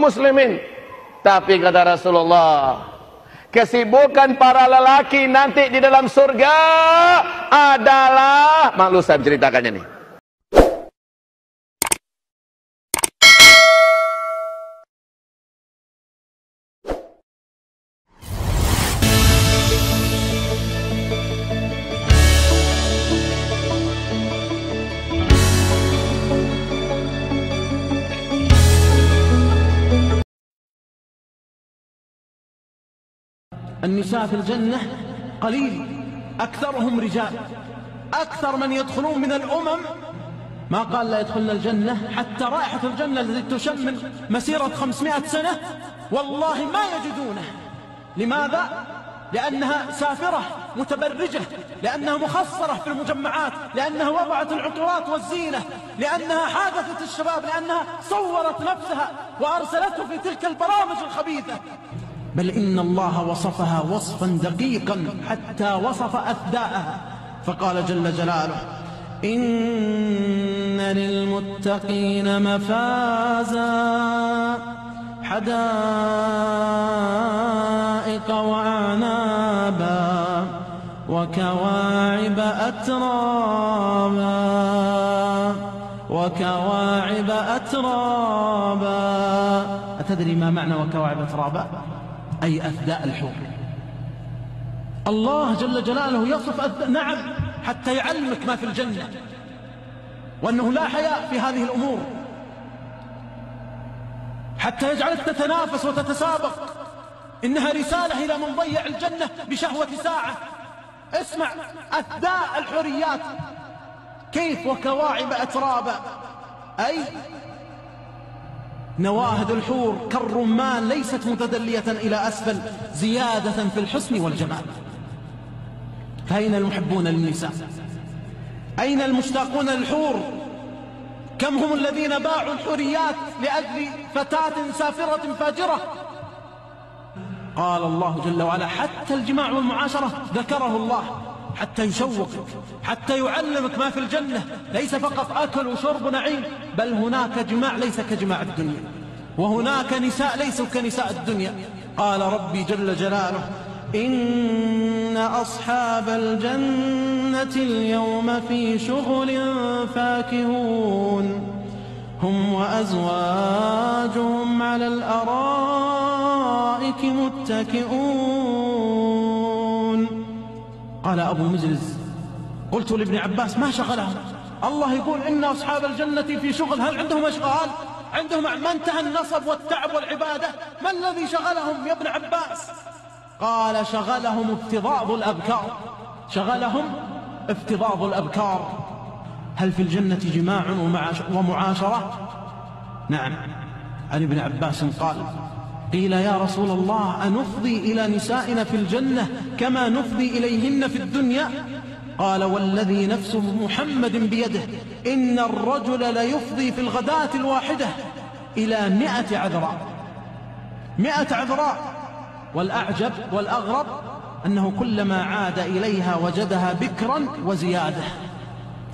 muslimin. Tapi kata Rasulullah, kesibukan para lelaki nanti di dalam surga adalah malu saya menceritakannya nih. النساء في الجنة قليل أكثرهم رجال. أكثر من يدخلون من الأمم. ما قال لا يدخلن الجنة حتى رائحة الجنة التي تشم مسيرة خمسمائة سنة والله ما يجدونه. لماذا؟ لأنها سافرة متبرجة لأنها مخصرة في المجمعات لأنها وضعت العطورات والزينة لأنها حادثت الشباب لأنها صورت نفسها وأرسلته في تلك البرامج الخبيثة. بل إن الله وصفها وصفا دقيقا حتى وصف أثداءها. فقال جل جلاله إن للمتقين مفازا حدائق وأعنابا وكواعب أترابا وكواعب أترابا. أتدري ما معنى وكواعب أترابا؟ أي أثداء الحور الله جل جلاله يصف نعم حتى يعلمك ما في الجنة. وأنه لا حياء في هذه الأمور. حتى يجعلك تتنافس وتتسابق. إنها رسالة إلى من ضيع الجنة بشهوة ساعة. اسمع أثداء الحريات. كيف وكواعب أترابا. أي نواهد الحور كالرمان ليست متدلية إلى أسفل زيادة في الحسن والجمال. فأين المحبون للنساء؟ أين المشتاقون للحور؟ كم هم الذين باعوا الحريات لأجل فتاة سافرة فاجرة؟ قال الله جل وعلا حتى الجماع والمعاشرة ذكره الله. حتى يشوقك حتى يعلمك ما في الجنة. ليس فقط أكل وشرب ونعيم بل هناك جماع ليس كجماع الدنيا. وهناك نساء ليسوا كنساء الدنيا. قال ربي جل جلاله إن أصحاب الجنة اليوم في شغل فاكهون. هم وأزواجهم على الأرائك متكئون. قال أبو مزرز قلت لابن عباس ما شغلهم؟ الله يقول إن أصحاب الجنة في شغل هل عندهم أشغال؟ عندهم ما انتهى النصب والتعب والعبادة. ما الذي شغلهم يا ابن عباس؟ قال شغلهم افتضاض الأبكار. شغلهم افتضاض الأبكار. هل في الجنة جماع ومعاشرة؟ نعم. عن ابن عباس قال قيل يا رسول الله أنفضي إلى نسائنا في الجنة كما نفضي إليهن في الدنيا؟ قال والذي نفس محمد بيده إن الرجل ليفضي في الغداة الواحدة إلى مئة عذراء. مئة عذراء. والأعجب والأغرب أنه كلما عاد إليها وجدها بكرا وزيادة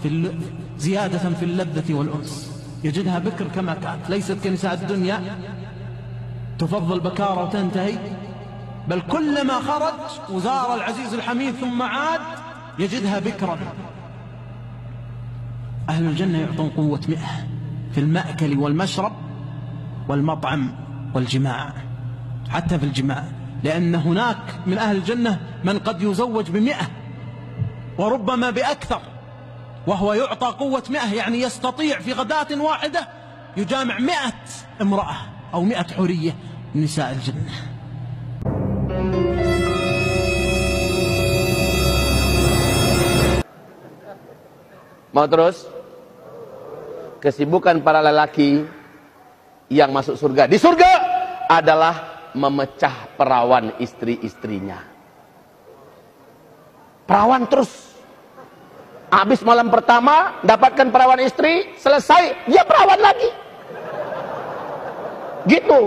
في زيادة في اللذة والأنس. يجدها بكر كما كانت ليست كنساء الدنيا. تفضل بكارة وتنتهي. بل كلما خرج وزار العزيز الحميد ثم عاد يجدها بكرا أهل الجنة يعطون قوة مئة في المأكل والمشرب والمطعم والجماع. حتى في الجماع. لأن هناك من أهل الجنة من قد يزوج بمئة وربما بأكثر وهو يعطى قوة مئة يعني يستطيع في غداة واحدة يجامع مئة امرأة أو مئة حورية. نساء الجنة Mau terus? Kesibukan para lelaki yang masuk surga. Di surga adalah memecah perawan istri-istrinya. Perawan terus. Habis malam pertama, dapatkan perawan istri, selesai, dia perawan lagi. Gitu.